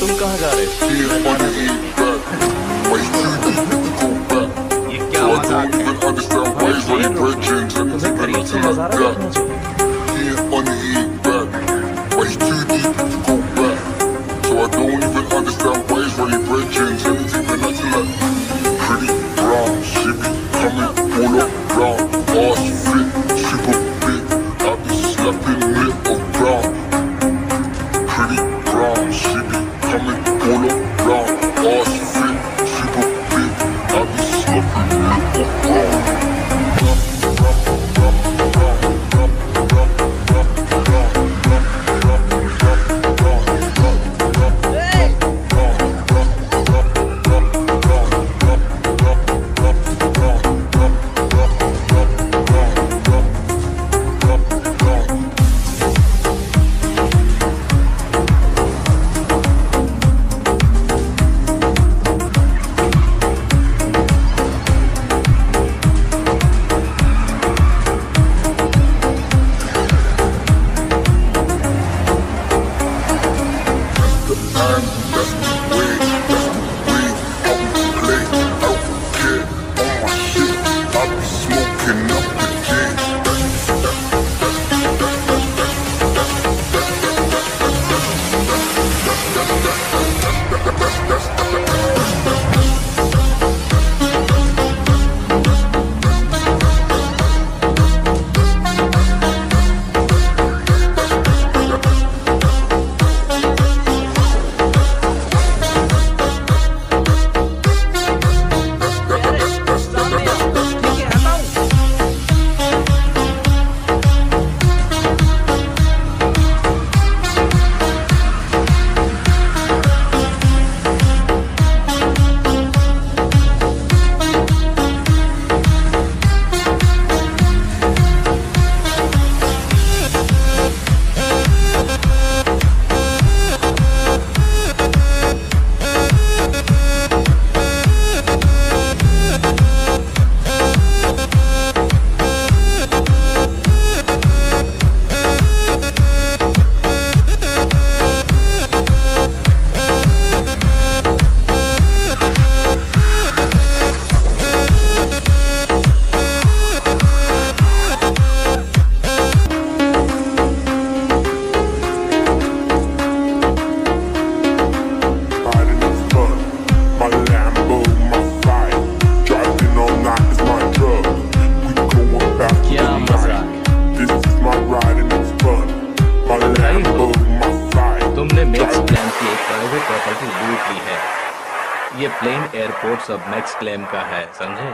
तुम कहाँ जा रहे ये क्या मज़ाक है तुम्हें गरीब से नज़ारा देखना चाहिए Polo, brown, ass fit, triple bit. I be slapping Thank property लूट ली है। ये प्लेन एयरपोर्ट सब मैक्स क्लेम का है समझे?